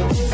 one.